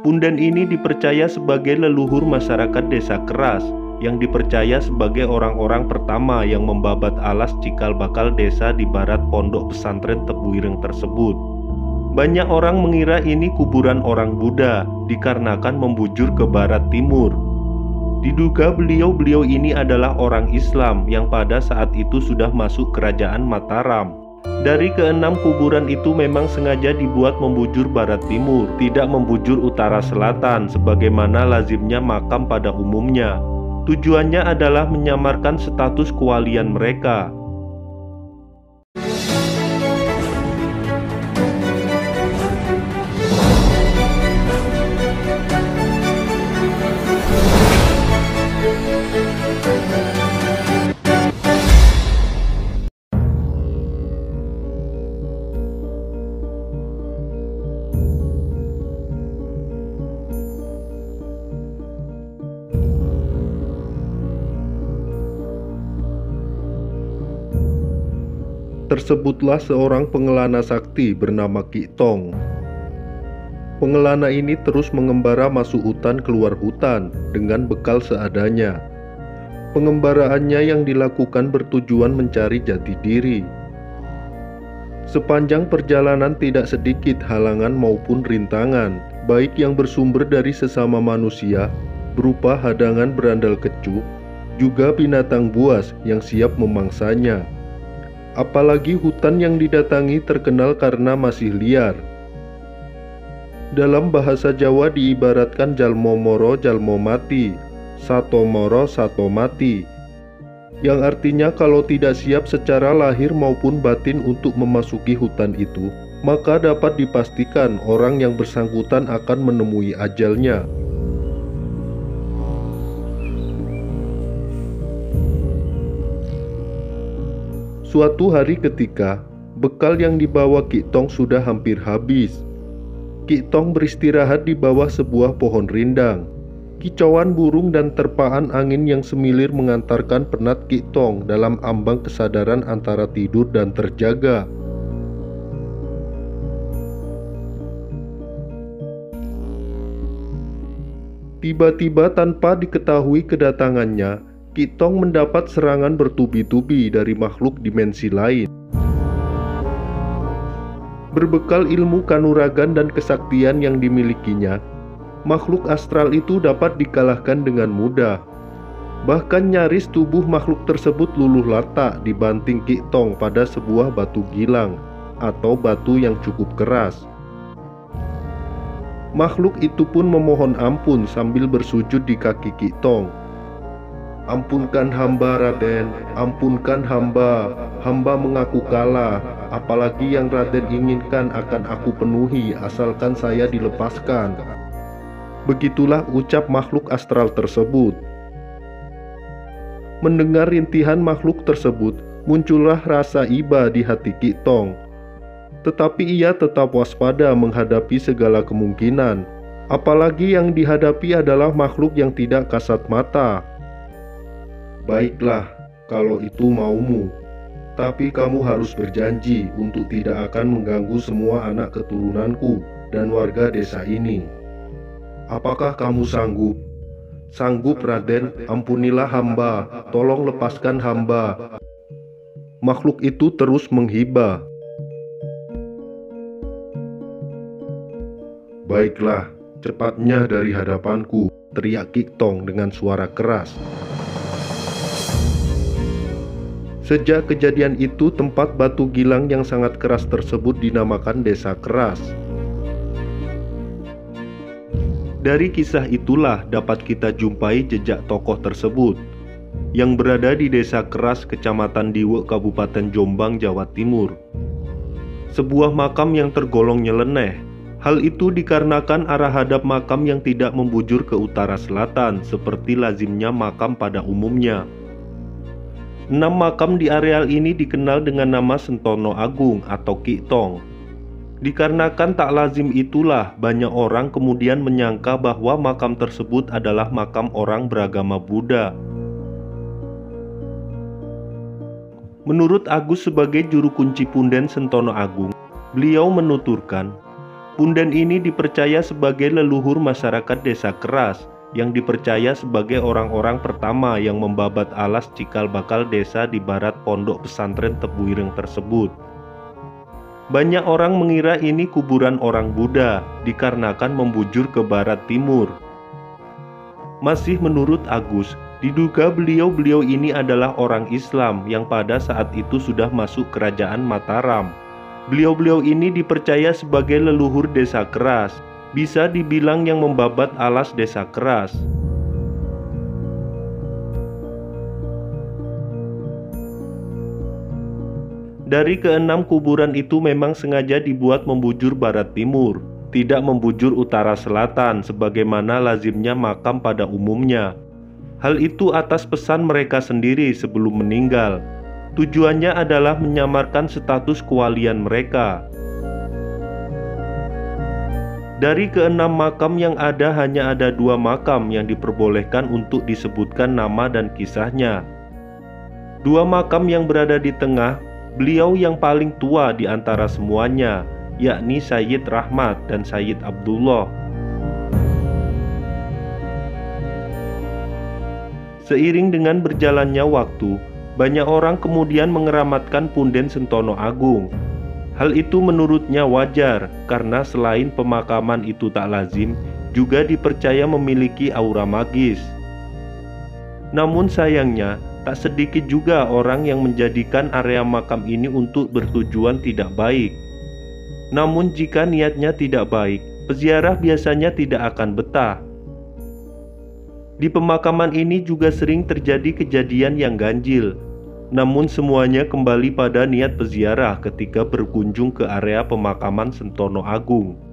Punden ini dipercaya sebagai leluhur masyarakat desa keras yang dipercaya sebagai orang-orang pertama yang membabat alas cikal bakal desa di barat pondok pesantren Tebuireng tersebut. Banyak orang mengira ini kuburan orang Buddha dikarenakan membujur ke barat timur. Diduga beliau-beliau ini adalah orang Islam yang pada saat itu sudah masuk kerajaan Mataram. Dari keenam kuburan itu memang sengaja dibuat membujur barat timur, tidak membujur utara selatan sebagaimana lazimnya makam pada umumnya. Tujuannya adalah menyamarkan status kewalian mereka tersebutlah seorang pengelana sakti bernama Ki Tong. Pengelana ini terus mengembara masuk hutan keluar hutan dengan bekal seadanya. Pengembaraannya yang dilakukan bertujuan mencari jati diri. Sepanjang perjalanan tidak sedikit halangan maupun rintangan, baik yang bersumber dari sesama manusia, berupa hadangan berandal kecup, juga binatang buas yang siap memangsanya apalagi hutan yang didatangi terkenal karena masih liar. Dalam bahasa Jawa diibaratkan jalmo moro jalmo mati, sato moro sato mati, yang artinya kalau tidak siap secara lahir maupun batin untuk memasuki hutan itu, maka dapat dipastikan orang yang bersangkutan akan menemui ajalnya. Suatu hari ketika, bekal yang dibawa Ki Tong sudah hampir habis. Ki Tong beristirahat di bawah sebuah pohon rindang. Kicauan burung dan terpaan angin yang semilir mengantarkan penat Ki Tong dalam ambang kesadaran antara tidur dan terjaga. Tiba-tiba tanpa diketahui kedatangannya, Kitong mendapat serangan bertubi-tubi dari makhluk dimensi lain. Berbekal ilmu kanuragan dan kesaktian yang dimilikinya, makhluk astral itu dapat dikalahkan dengan mudah. Bahkan nyaris tubuh makhluk tersebut luluh latak dibanting Kitong pada sebuah batu gilang atau batu yang cukup keras. Makhluk itu pun memohon ampun sambil bersujud di kaki Kitong Ampunkan hamba Raden, ampunkan hamba, hamba mengaku kalah, apalagi yang Raden inginkan akan aku penuhi asalkan saya dilepaskan. Begitulah ucap makhluk astral tersebut. Mendengar rintihan makhluk tersebut, muncullah rasa iba di hati Kitong. Tetapi ia tetap waspada menghadapi segala kemungkinan, apalagi yang dihadapi adalah makhluk yang tidak kasat mata, Baiklah, kalau itu maumu. Tapi kamu harus berjanji untuk tidak akan mengganggu semua anak keturunanku dan warga desa ini. Apakah kamu sanggup? Sanggup Raden, ampunilah hamba, tolong lepaskan hamba. Makhluk itu terus menghibah. Baiklah, cepatnya dari hadapanku, teriak Kiktong dengan suara keras. Sejak kejadian itu, tempat batu gilang yang sangat keras tersebut dinamakan Desa Keras. Dari kisah itulah dapat kita jumpai jejak tokoh tersebut yang berada di Desa Keras, Kecamatan Diwe, Kabupaten Jombang, Jawa Timur. Sebuah makam yang tergolong nyeleneh. Hal itu dikarenakan arah hadap makam yang tidak membujur ke utara selatan seperti lazimnya makam pada umumnya. Enam makam di areal ini dikenal dengan nama Sentono Agung atau Ki Tong. Dikarenakan tak lazim itulah banyak orang kemudian menyangka bahwa makam tersebut adalah makam orang beragama Buddha. Menurut Agus sebagai juru kunci punden Sentono Agung, beliau menuturkan, Punden ini dipercaya sebagai leluhur masyarakat desa keras yang dipercaya sebagai orang-orang pertama yang membabat alas cikal bakal desa di barat pondok pesantren Tebuireng tersebut. Banyak orang mengira ini kuburan orang Buddha dikarenakan membujur ke barat timur. Masih menurut Agus, diduga beliau-beliau ini adalah orang Islam yang pada saat itu sudah masuk kerajaan Mataram Beliau-beliau ini dipercaya sebagai leluhur desa keras, bisa dibilang yang membabat alas desa keras. Dari keenam kuburan itu memang sengaja dibuat membujur barat timur, tidak membujur utara selatan sebagaimana lazimnya makam pada umumnya. Hal itu atas pesan mereka sendiri sebelum meninggal, Tujuannya adalah menyamarkan status kewalian mereka. Dari keenam makam yang ada hanya ada dua makam yang diperbolehkan untuk disebutkan nama dan kisahnya. Dua makam yang berada di tengah, beliau yang paling tua di antara semuanya, yakni Sayyid Rahmat dan Sayyid Abdullah. Seiring dengan berjalannya waktu, banyak orang kemudian mengeramatkan punden Sentono Agung. Hal itu menurutnya wajar karena selain pemakaman itu tak lazim, juga dipercaya memiliki aura magis. Namun sayangnya, tak sedikit juga orang yang menjadikan area makam ini untuk bertujuan tidak baik. Namun jika niatnya tidak baik, peziarah biasanya tidak akan betah. Di pemakaman ini juga sering terjadi kejadian yang ganjil, namun semuanya kembali pada niat peziarah ketika berkunjung ke area pemakaman Sentono Agung.